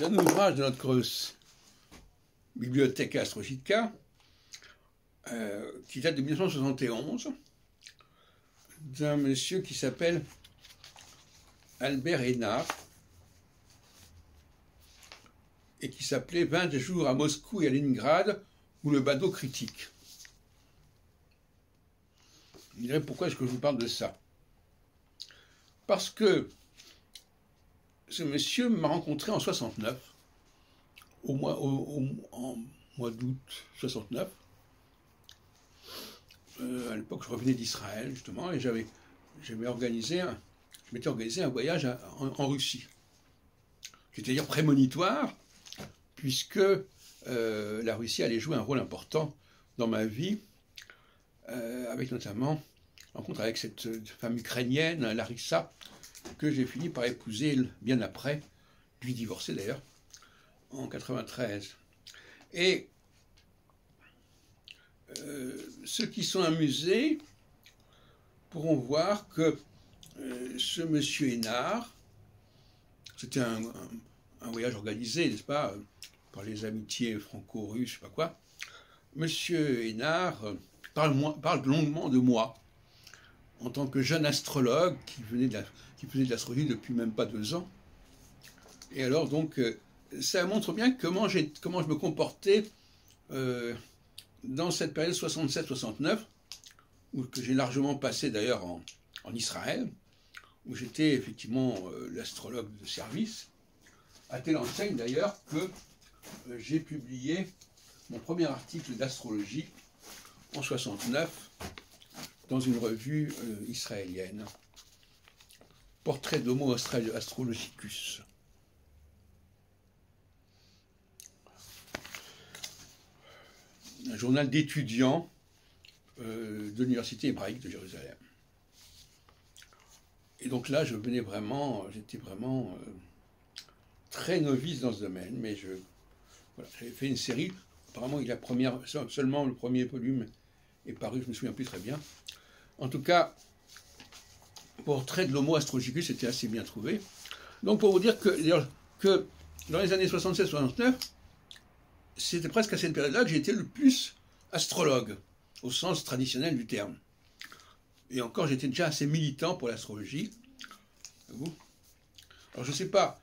d'un ouvrage de notre bibliothèque Astrogica, euh, qui date de 1971, d'un monsieur qui s'appelle Albert Hénard, et qui s'appelait 20 jours à Moscou et à Leningrad, ou le badaud critique. Vous direz pourquoi est-ce que je vous parle de ça? Parce que ce monsieur m'a rencontré en 69, au mois, au, mois d'août 69. Euh, à l'époque, je revenais d'Israël, justement, et j'avais, organisé un, je m'étais organisé un voyage en, Russie, qui était dire prémonitoire, puisque euh, la Russie allait jouer un rôle important dans ma vie, euh, avec notamment rencontre avec cette femme ukrainienne, Larissa, que j'ai fini par épouser bien après, lui divorcer d'ailleurs, en 93. Et euh, ceux qui sont amusés pourront voir que euh, ce monsieur Hénard, c'était un, voyage organisé, n'est-ce pas, par les amitiés franco-russes, je sais pas quoi. Monsieur Hénard parle longuement de moi en tant que jeune astrologue qui, venait de faisait de l'astrologie depuis même pas deux ans. Et alors donc, euh, ça montre bien comment, comment je me comportais euh, dans cette période 67-69, que j'ai largement passé d'ailleurs en, Israël, où j'étais effectivement euh, l'astrologue de service, à telle enseigne d'ailleurs que j'ai publié mon premier article d'astrologie en 69 dans une revue euh, israélienne. Portrait d'Homo astrologicus. Un journal d'étudiants euh, de l'Université hébraïque de Jérusalem. Et donc là, je venais vraiment, j'étais vraiment euh, très novice dans ce domaine, mais je, j'avais fait une série. Apparemment, il a première, seulement le premier volume est paru, je me souviens plus très bien. En tout cas, portrait de l'homo astrologicus c'était assez bien trouvé. Donc pour vous dire que, que dans les années 67-69, c'était presque à cette période-là que j'étais le plus astrologue, au sens traditionnel du terme. Et encore, j'étais déjà assez militant pour l'astrologie. Alors je ne sais pas,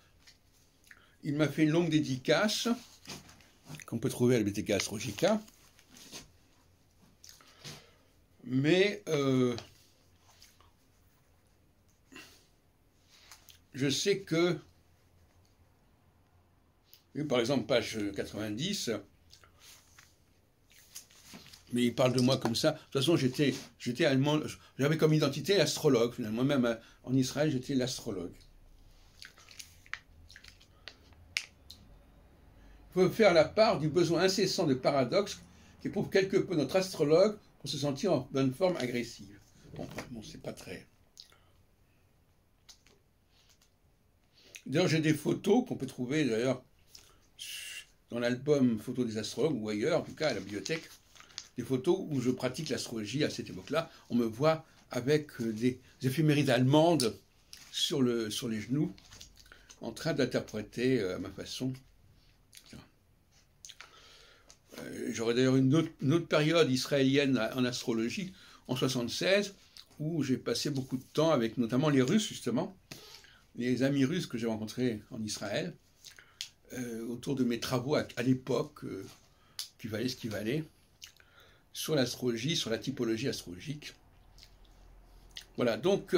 il m'a fait une longue dédicace qu'on peut trouver à la BTK Astrologica. Mais euh, je sais que, par exemple, page 90, mais il parle de moi comme ça. De toute façon, j'étais, j'étais allemand, j'avais comme identité astrologue, finalement. Moi-même, euh, en Israël, j'étais l'astrologue. Il faut faire la part du besoin incessant de paradoxe qu'éprouve quelque peu notre astrologue pour se sentir en bonne forme agressive. Bon, c'est pas très. D'ailleurs, j'ai des photos qu'on peut trouver d'ailleurs dans l'album Photos des astrologues ou ailleurs, en tout cas à la bibliothèque, des photos où je pratique l'astrologie à cette époque-là. On me voit avec euh, des éphémérides allemandes sur, le, sur les genoux, en train d'interpréter euh, à ma façon euh, j'aurais d'ailleurs une, autre, période israélienne en astrologie, en 76, où j'ai passé beaucoup de temps avec notamment les Russes, justement, les amis russes que j'ai rencontrés en Israël, euh, autour de mes travaux à, l'époque, euh, qui valaient ce qui valait, sur l'astrologie, sur la typologie astrologique. Voilà, donc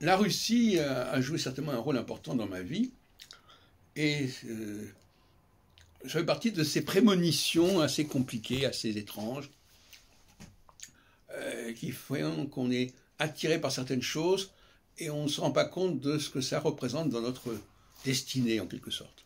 la Russie a, joué certainement un rôle important dans ma vie, et je fais partie de ces prémonitions assez compliquées, assez étranges, euh, qui font qu'on est attiré par certaines choses et on ne se rend pas compte de ce que ça représente dans notre destinée en quelque sorte.